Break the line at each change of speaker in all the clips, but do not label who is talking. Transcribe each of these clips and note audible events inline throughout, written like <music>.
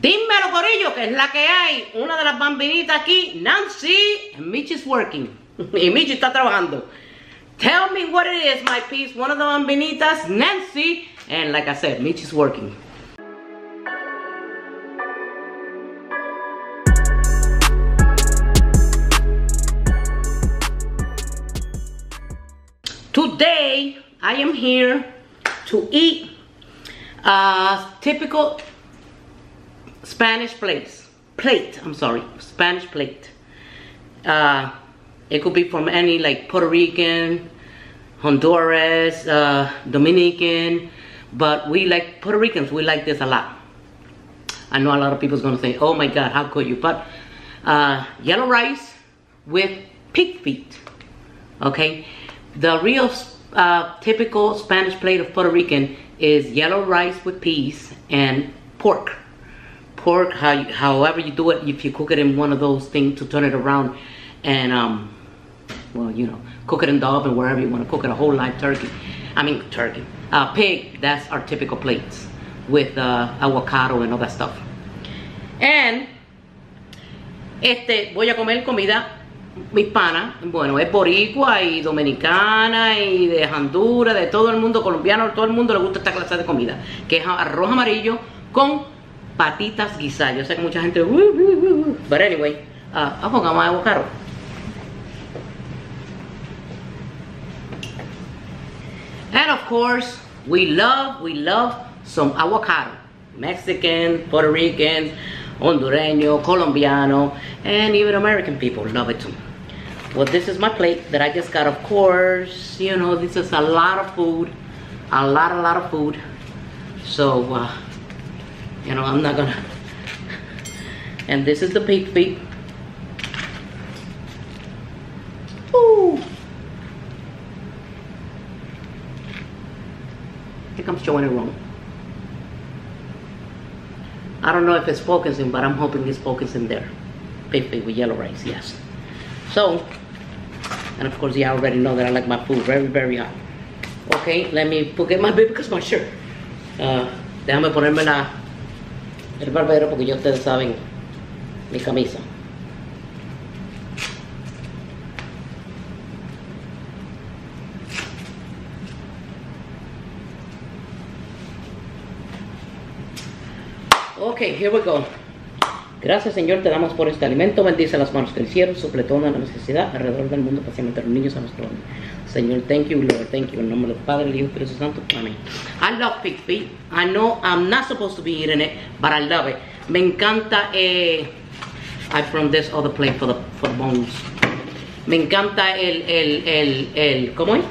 Dímelo, Corillo, que es la que hay. Una de las bambinitas aquí, Nancy, and Michi's working. <laughs> y Michi está trabajando. Tell me what it is, my piece. One of the bambinitas, Nancy, and like I said, Michi's working. Today, I am here to eat a typical Spanish place. Plate, I'm sorry, Spanish plate. Uh, it could be from any like Puerto Rican, Honduras, uh, Dominican, but we like Puerto Ricans, we like this a lot. I know a lot of people's gonna say, oh my God, how could you? But uh, yellow rice with pig feet, okay? The real uh, typical Spanish plate of Puerto Rican is yellow rice with peas and pork. Pork, how however you do it, if you cook it in one of those things to turn it around and, um, well, you know, cook it in the oven, wherever you want to cook it, a whole live turkey. I mean, turkey. Uh, pig, that's our typical plates with uh, avocado and all that stuff. And, este, voy a comer comida hispana, bueno, es boricua y dominicana y de Honduras, de todo el mundo, colombiano, todo el mundo le gusta esta clase de comida, que es arroz amarillo con patitas guisadas. Yo sé que mucha gente, but anyway, uh, pongamos avocado. And of course, we love, we love some avocado. Mexican, Puerto Rican, Hondureño, Colombiano, and even American people love it too. Well, this is my plate that I just got, of course. You know, this is a lot of food. A lot, a lot of food. So, uh, you know, I'm not gonna... And this is the pig feet. Ooh. I think I'm showing it wrong. I don't know if it's focusing, but I'm hoping it's focusing there. Pig feet with yellow rice, yes. So, and of course you already know that I like my food very, very hot. Okay, let me get my baby because my shirt. Uh, déjame ponerme la, el barbero porque ya ustedes saben mi camisa. Okay, here we go. Gracias Señor, te damos por este alimento. Bendice las manos que hicieron, suple toda la necesidad alrededor del mundo, especialmente a los niños a nuestro nombre. Señor, thank you, Lord, thank you. En nombre del Padre, el Hijo Espíritu Santo. Amén. I love pig feet. I know I'm not supposed to be eating it, but I love it. Me encanta, eh, I from this other plate for the, for the bones. Me encanta el, el, el, el, ¿cómo es?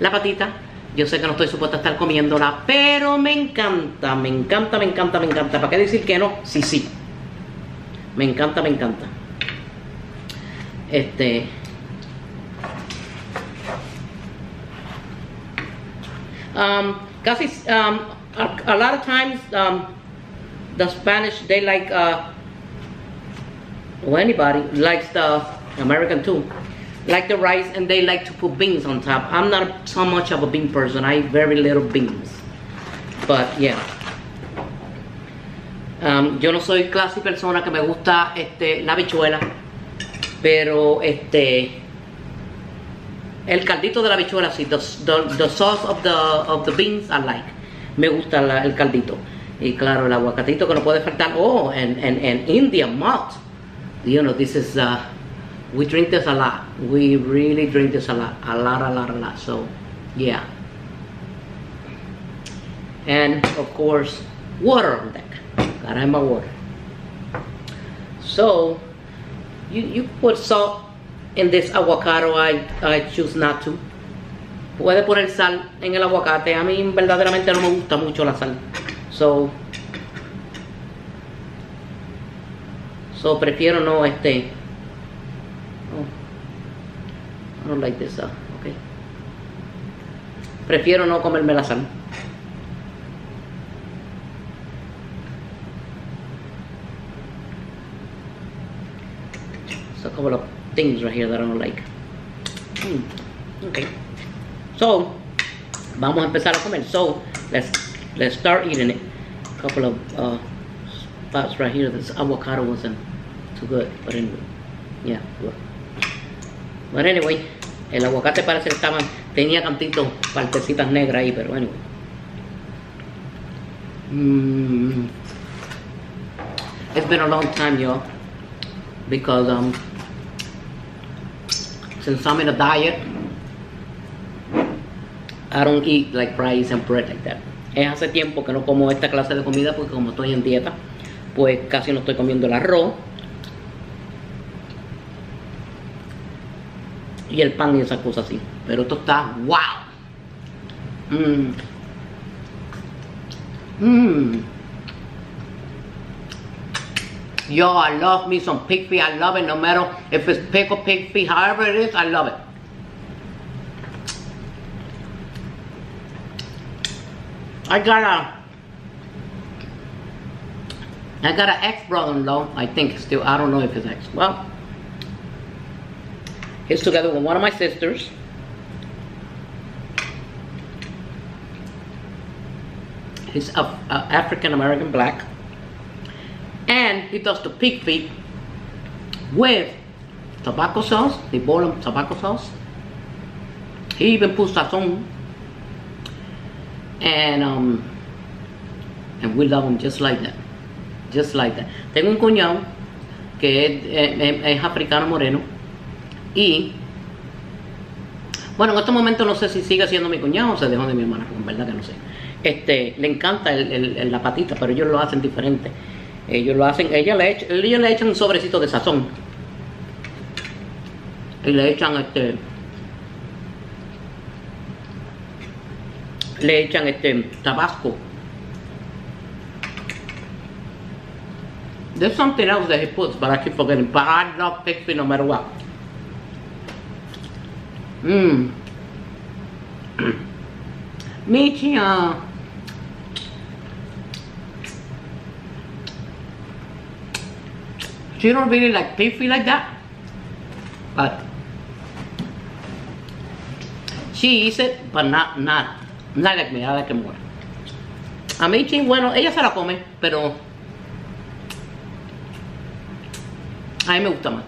La patita. Yo sé que no estoy supuesta a estar comiéndola, pero me encanta, me encanta, me encanta, me encanta. ¿Para qué decir que no? Sí, sí. Me encanta, me encanta. Este. Um, casi, um, a, a, lot of times, um, the Spanish, they like, uh, or anybody likes the American too, like the rice and they like to put beans on top. I'm not so much of a bean person. I eat very little beans. But yeah. Um, yo no soy clase persona que me gusta este, la bichuela, pero este el caldito de la bichuela sí, the, the, the, sauce of the, of the beans I like. Me gusta el caldito. Y claro, el aguacatito que no puede faltar. Oh, and, and, and Indian malt. You know, this is, uh, we drink this a lot. We really drink this a lot. A lot, a lot, a lot. So, yeah. And, of course, water on deck. Gotta my water. So, you, you put salt in this avocado. I, I choose not to. Puede poner sal en el aguacate. A mí verdaderamente no me gusta mucho la sal. So, so prefiero no este. Oh, I don't like this. Uh, okay. Prefiero no comerme la sal. A couple of things right here that I don't like. Mm, okay. So, vamos a empezar a comer. So, let's let's start eating it. A couple of uh, spots right here. This avocado wasn't too good, but anyway, yeah, good. But anyway, el aguacate parece que estaba, tenía cantitos, partecitas negras ahí, pero anyway. Mm. It's been a long time, y'all, because um, since I'm in a diet, I don't eat like rice and bread like that. Es hace tiempo que no como esta clase de comida porque como estoy en dieta, pues casi no estoy comiendo el arroz y el pan y esas cosas así. Pero esto está wow. Mmm. Mmm. Yo, I love me some pig feet. I love it no matter if it's or pig feet, however it is, I love it. I got a I got an ex-brother-in-law, I think still, I don't know if it's ex. Well, he's together with one of my sisters. He's African-American black. And he does the pig feet with tobacco sauce. They boil tobacco sauce. He even puts sazon. And um, and we love them just like that. Just like that. Tengo un cuñado que es, africano moreno y bueno, en este momento no sé si sigue siendo mi cuñado o se dejó de mi hermana, en verdad que no sé. Este, le encanta el, el, la patita, pero ellos lo hacen diferente. Ellos lo hacen, ella le echa, ellos le echan un sobrecito de sazón. Y le echan este. Le echan este tabasco. There's something else that he puts, but I keep forgetting. But I love feet no matter what. Mmm. <clears throat> Michi, uh, she don't really like feet like that. But she eats it, but not, not, not like me. I like it more. A Michi, bueno, ella se la come, pero a mí me gusta más.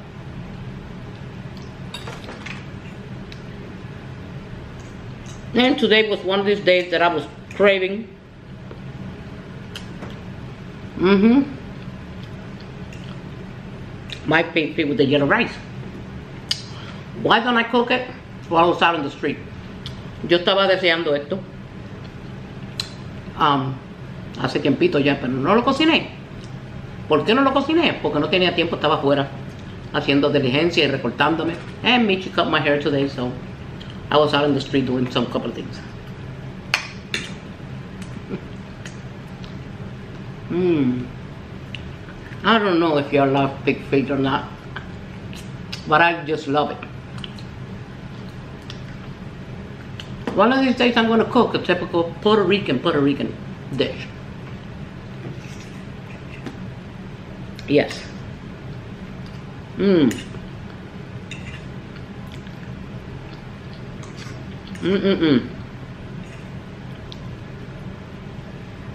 And today was one of these days that I was craving. Mm-hmm. My feet with the yellow rice. Why don't I cook it while I was out in the street? Yo estaba deseando esto. Um, hace tiempito ya, pero no lo cociné. ¿Por qué no lo cociné? Porque no tenía tiempo, estaba afuera haciendo diligencia y recortándome. And Michi cut my hair today, so I was out in the street doing some couple of things. Hmm. I don't know if y'all love pig feet or not, but I just love it. One of these days I'm going to cook a typical Puerto Rican, Puerto Rican dish. Yes. Mmm. Mm-mm-mm.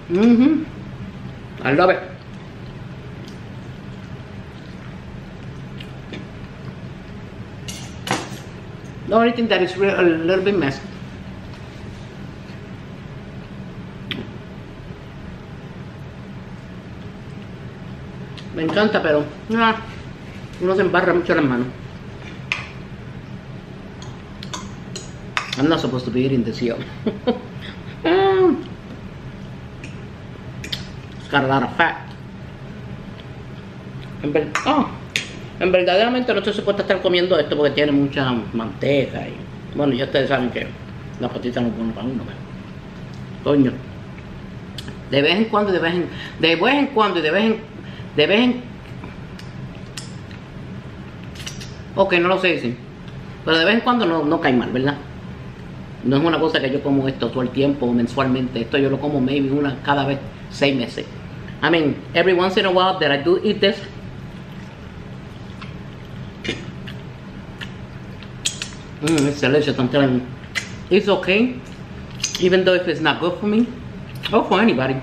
Mm-hmm. I love it. The only thing that is real, a little bit messy. Me encanta, pero ah, uno se embarra mucho las manos. I'm not supposed to be eating this mm. <laughs> It's got a lot of fat. Oh, en verdaderamente no estoy supuesta a estar comiendo esto porque tiene mucha manteca y bueno, ya ustedes saben que las patitas no ponen para uno, pero coño. De vez en cuando, de vez en, de vez en cuando y de vez en, de vez en, ok, no lo sé decir, pero de vez en cuando no cae mal, ¿verdad? No es una cosa que yo como esto todo el tiempo, mensualmente. Esto yo lo como maybe una cada vez seis meses. I mean, every once in a while that I do eat this. It's delicious, I'm telling you. It's okay, even though if it's not good for me, or for anybody.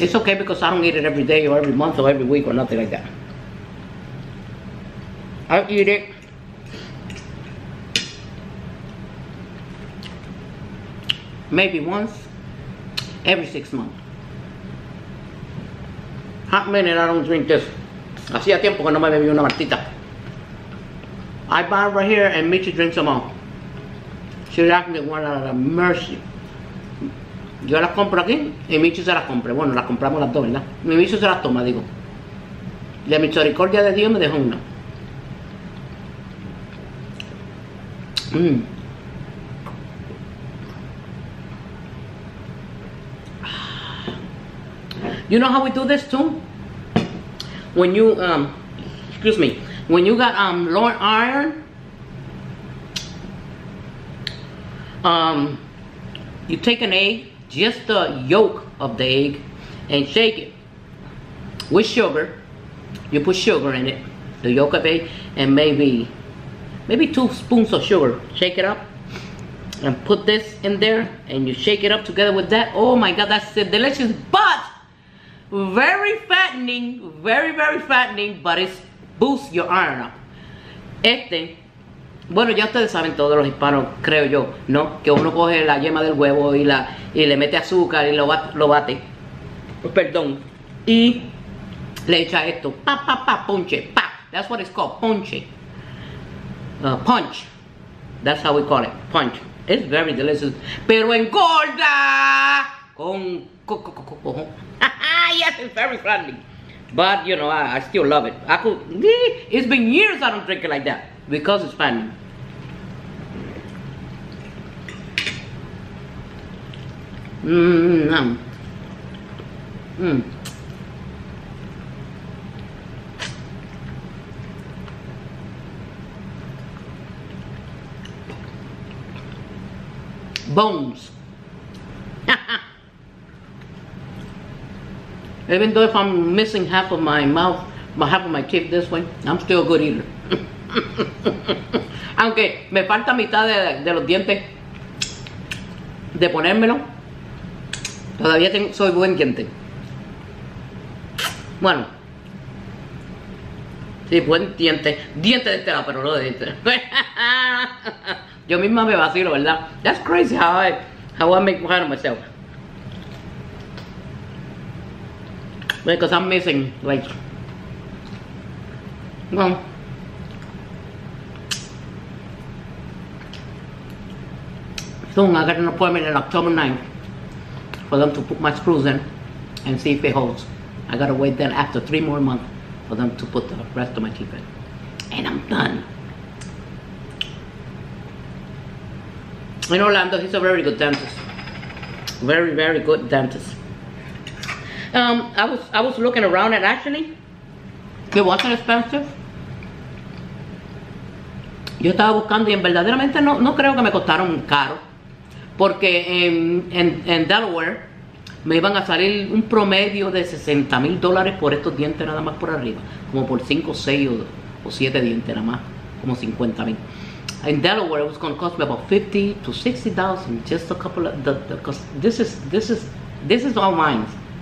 It's okay because I don't eat it every day or every month or every week or nothing like that. I eat it maybe once every six months. Hot minute I don't drink this. Hacía tiempo que no me bebí una martita. I buy right here and Michi drinks them all. She asked me one out of mercy. Yo las compro aquí y Michi se las compra. Bueno, las compramos las dos, ¿verdad? Mi Michi se las toma, digo. De misericordia de Dios me dejó una. Mm. You know how we do this too? When you, um, excuse me, when you got um, low iron, um, you take an egg, just the yolk of the egg, and shake it with sugar. You put sugar in it, the yolk of egg, and maybe, maybe two spoons of sugar. Shake it up, and put this in there, and you shake it up together with that. Oh my God, that's delicious. But very fattening, very, very fattening, but it boosts your iron up. Este, bueno, ya ustedes saben todos los hispanos, creo yo, ¿no? Que uno coge la yema del huevo y, la, y le mete azúcar y lo, bate, lo bate. Perdón. Y le echa esto. Pa, pa, pa, ponche. Pa. That's what it's called. Ponche. Uh, punch. That's how we call it. Punch. It's very delicious. Pero engorda. Con... con, con, con. Yes, it's very friendly. But, you know, I, I still love it. I could... It's been years I don't drink it like that. Because it's friendly. Mmm. Mmm. Bones. Even though if I'm missing half of my mouth, half of my teeth this way, I'm still a good eater. <laughs> Aunque me falta mitad de, de, los dientes de ponérmelo, todavía tengo, soy buen diente. Bueno, sí, buen diente, diente de este lado, pero no de este. <laughs> Yo misma me vacilo, ¿verdad? That's crazy how I, how I make fun of myself. Because I'm missing, like, well, soon I got an appointment on October 9th for them to put my screws in and see if it holds. I gotta wait then after three more months for them to put the rest of my teeth in. And I'm done. In Orlando, he's a very good dentist. Very, very good dentist. Um, I was I was looking around at actually. It wasn't expensive. Yo estaba buscando y en verdaderamente no, no creo que me costaron caro. Porque en, en, en Delaware me iban a salir un promedio de 60 mil dólares por estos dientes nada más por arriba. Como por 5, 6 o, o 7 dientes nada más. Como 50 mil. In Delaware, it was going to cost me about 50 to 60,000 just a couple of the, the this is this is this is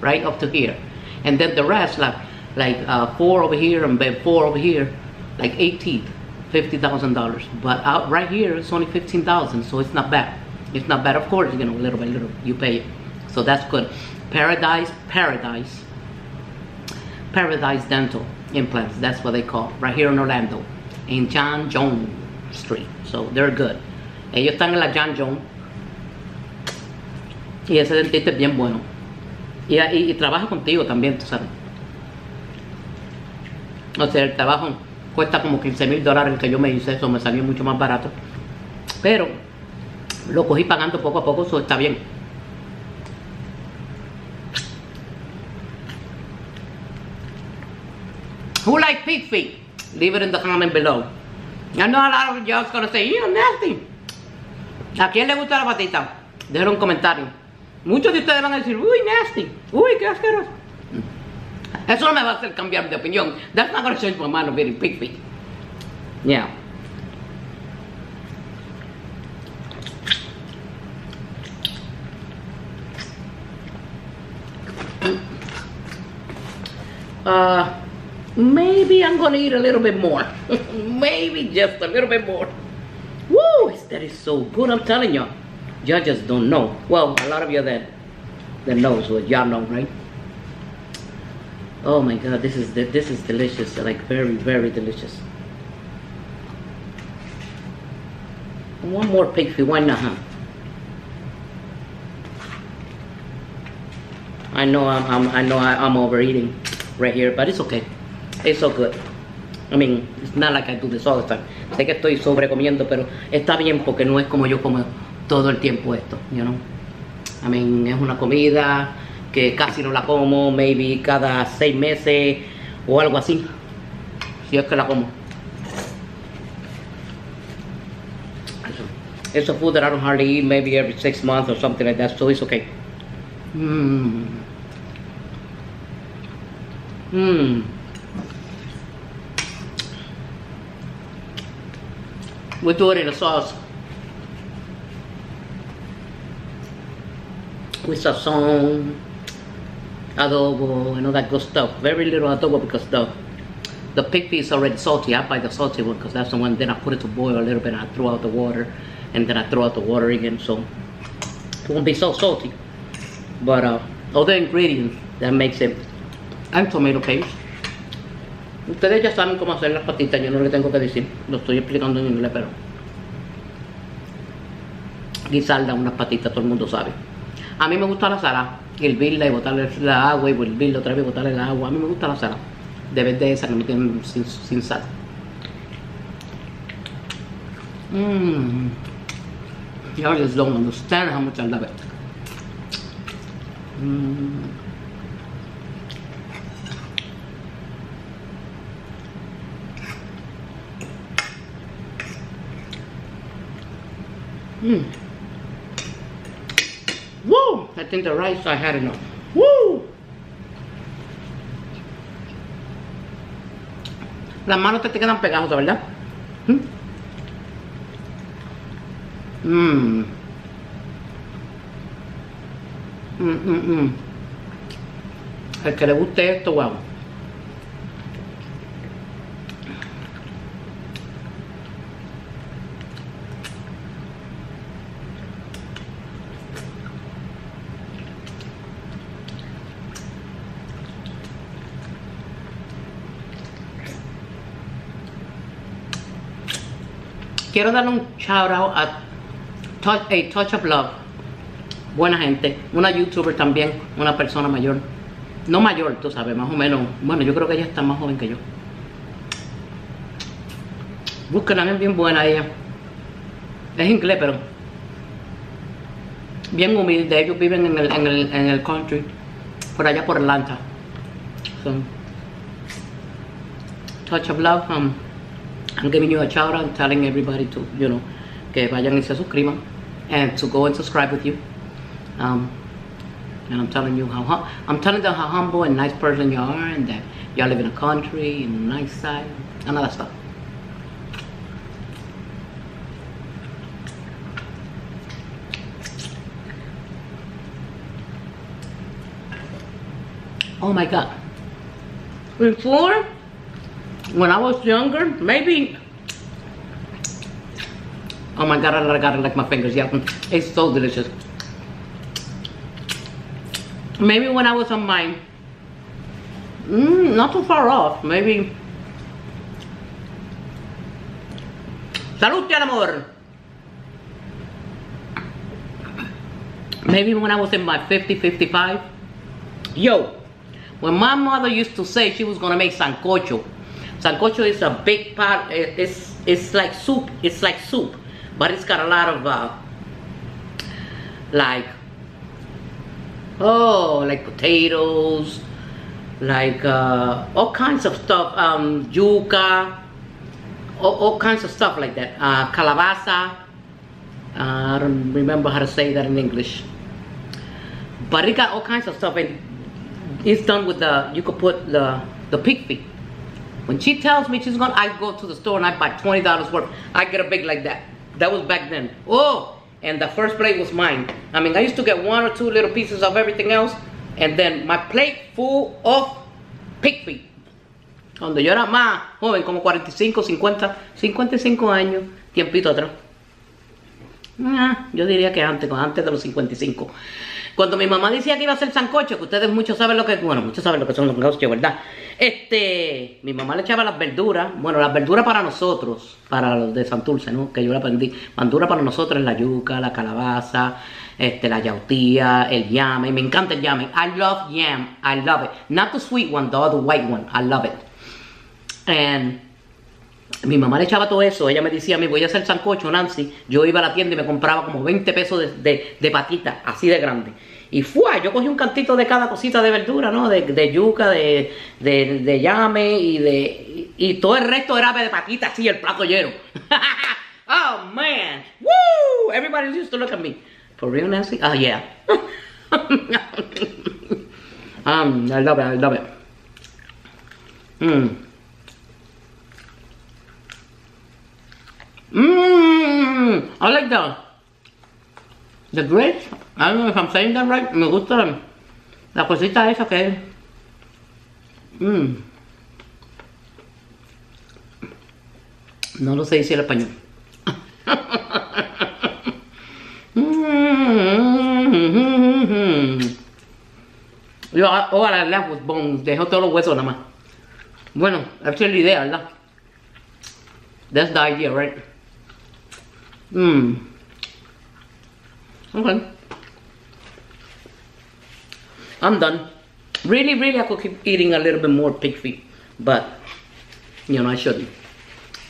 right up to here. And then the rest like like uh, four over here and then four over here like eight teeth fifty thousand dollars. But out right here it's only fifteen thousand so it's not bad. It's not bad of course you know a little by little you pay it. So that's good. Paradise paradise paradise dental implants that's what they call right here in orlando in john jones street. So they're good. Ellos están en la john jones. Y ese dentista es bien bueno Y, y, y, trabaja contigo también, tú sabes. O sea, el trabajo cuesta como 15 mil dólares el que yo me hice, eso me salió mucho más barato. Pero lo cogí pagando poco a poco, eso está bien. Who like pig feet? Leave it in the comment below. I know a lot of y'all's gonna say, you're nasty. ¿A quién le gusta la patita? Déjenlo un comentario. Muchos de ustedes van a decir, uy, nasty, uy, qué asqueroso. Eso no me va a hacer cambiar de opinión. That's not going to change my mind of eating pig feet. Yeah. Uh, maybe I'm gonna eat a little bit more. <laughs> maybe just a little bit more. Woo, that is so good, I'm telling you. Y'all just don't know. Well, a lot of you that, that knows what y'all know, right? Oh my God, this is this is delicious. Like very, very delicious. One more pig feet, why not, huh? I know I'm, I'm I know I, I'm overeating right here, but it's okay. It's so good. I mean, it's not like I do this all the time. Sé que estoy sobrecomiendo, pero está bien porque no es como yo como todo el tiempo esto, you know. I mean, es una comida que casi no la como, maybe cada seis meses o algo así. Si es que la como. It's a food that I don't hardly eat, maybe every six months or something like that, so it's okay. Mmm. Mmm. We do it in a sauce. With sazon, adobo, and all that good stuff. Very little adobo because the the pig is already salty. I buy the salty one because that's the one. Then I put it to boil a little bit and I throw out the water. And then I throw out the water again. So it won't be so salty. But uh, other ingredients that makes it and tomato paste. Ustedes ya saben cómo hacer las patitas, yo no le tengo que decir, lo estoy explicando en inglés, pero guisarla unas patitas, todo el mundo sabe. A mí me gusta la sala, hervirla y botarle la agua y hervirla otra vez y botarle el agua. A mí me gusta la sala, de vez de esa que me tienen sin, sin sal. Mmm. Y'all just don't understand how much I love it. Mmm. Mmm. Woo! I think the rice I had enough. Woo! Las manos te quedan pegajosas, ¿verdad? Mmm. Mmm, mmm, mmm. El que le guste esto, wow. Quiero darle un shout out a touch, a Touch of Love. Buena gente. Una youtuber también. Una persona mayor. No mayor, tú sabes, más o menos. Bueno, yo creo que ella está más joven que yo. Búsquenla, es bien buena ella. Es inglés, pero bien humilde. Ellos viven en el, en el, en el country, por allá por Atlanta. So, Touch of Love. Um, I'm giving you a shout out, telling everybody to, you know, que vayan y se suscriban, and to go and subscribe with you. Um, and I'm telling you how I'm telling them how humble and nice person you are, and that y'all live in a country, in a nice side, and all that stuff. Oh my God. Before, when I was younger, maybe, oh my God, I got it like my fingers, yeah, it's so delicious. Maybe when I was on my, mm, not too far off, maybe, salud, amor. Maybe when I was in my 50, 55, yo, when my mother used to say she was gonna make sancocho, Sancocho is a big part, it's, it's like soup, it's like soup, but it's got a lot of, uh, like, oh, like potatoes, like uh, all kinds of stuff, um, yuca, all, all kinds of stuff like that. Uh, calabaza, uh, I don't remember how to say that in English. But it got all kinds of stuff and it's done with the, you could put the, the pig feet. When she tells me she's gonna, I go to the store and I buy $20 worth. I get a big like that. That was back then. Oh, and the first plate was mine. I mean, I used to get one or two little pieces of everything else. And then my plate full of Pig feet. Cuando yo era más joven, como 45, 50, 55 años, tiempito atrás. Ah, yo diría que antes, antes de los 55. Cuando mi mamá decía que iba a hacer sancocho, que ustedes muchos saben lo que, bueno, muchos saben lo que son los sancochos, ¿verdad? Este, mi mamá le echaba las verduras, bueno, las verduras para nosotros, para los de Santurce, ¿no? Que yo la aprendí. Verdura para nosotros es la yuca, la calabaza, este, la yautía, el yame. Me encanta el yame. I love yam. I love it. Not the sweet one, the other white one. I love it. And mi mamá le echaba todo eso, ella me decía, me voy a hacer sancocho, Nancy. Yo iba a la tienda y me compraba como 20 pesos de, de, patita, así de grande. Y fue, yo cogí un cantito de cada cosita de verdura, ¿no? De, yuca, de, de, llame y de... Y, todo el resto era de patita, así, el plato lleno. <laughs> oh, man. Woo! Everybody used to look at me. For real, Nancy? Oh, yeah. <laughs> um, I love it, I love it. Mmm. Mmm, I like the the grapes. I don't know if I'm saying that right. Me gusta la cosita esa que es. Mmm. No lo sé decir en español. <laughs> Yo ahora la bones, dejo todos los huesos nada más. Bueno, esa es la idea, ¿verdad? That's the idea, right? Mmm. Okay. I'm done. Really, really, I could keep eating a little bit more pig feet. But, you know, I shouldn't.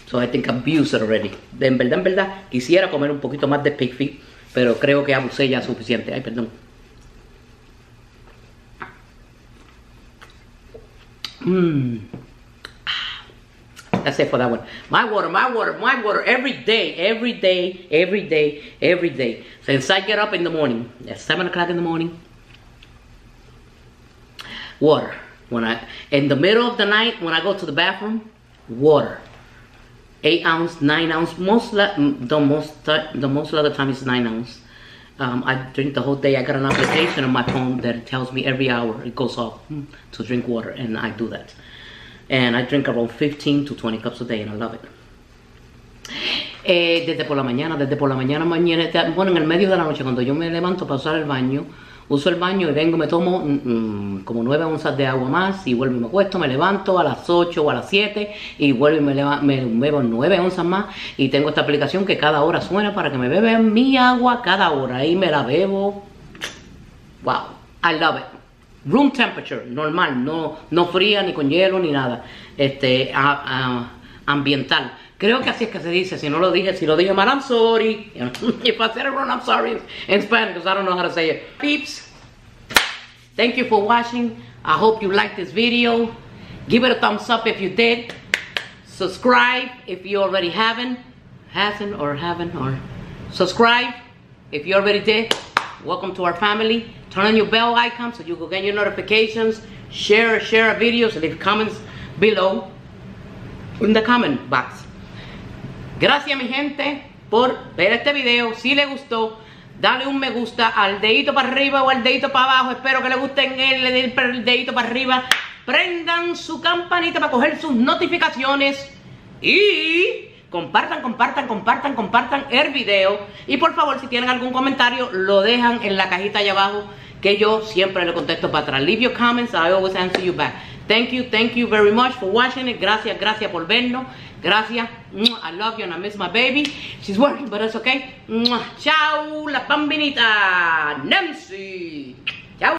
So I think I it already. De en verdad, en verdad, quisiera comer un poquito más de pig feet. Pero creo que abusé ya suficiente. Ay, perdón. Mmm. That's it for that one. My water, my water, my water every day, every day, every day, every day. Since I get up in the morning, at 7 o'clock in the morning, water. When I, in the middle of the night, when I go to the bathroom, water. 8 ounce, 9 ounce, most, the most, the most of the time is 9 ounce. Um, I drink the whole day. I got an application on my phone that tells me every hour it goes off hmm, to drink water, and I do that. And I drink around 15 to 20 cups a day and I love it. Eh, desde por la mañana, desde por la mañana, mañana, bueno, en el medio de la noche, cuando yo me levanto para usar el baño, uso el baño y vengo, me tomo mm, mm, como 9 onzas de agua más y vuelvo y me acuesto, me levanto a las 8 o a las 7 y vuelvo y me, me bebo 9 onzas más y tengo esta aplicación que cada hora suena para que me bebe mi agua cada hora y me la bebo. Wow, I love it room temperature, normal, no, no fría, ni con hielo, ni nada, este, ambiental. Creo que así es que se dice, si no lo dije, si lo dije mal, I'm sorry. <laughs> If I said it wrong, I'm sorry in Spanish, because I don't know how to say it. Peeps, thank you for watching. I hope you liked this video. Give it a thumbs up if you did. Subscribe if you already haven't, hasn't or haven't, or subscribe if you already did. Welcome to our family. Turn on your bell icon so you will get your notifications. Share, share our videos, leave comments below in the comment box. Gracias mi gente por ver este video. Si le gustó, dale un me gusta al dedito para arriba o al dedito para abajo. Espero que le gusten el, el dedito para arriba. Prendan su campanita para coger sus notificaciones. Y compartan, compartan, compartan, compartan el video. Y por favor, si tienen algún comentario, lo dejan en la cajita allá abajo, que yo siempre le contesto para atrás. Leave your comments, I always answer you back. Thank you, thank you very much for watching it. Gracias, gracias por vernos. Gracias. I love you and I miss my baby. She's working, but it's okay. Chao, la bambinita. Nancy.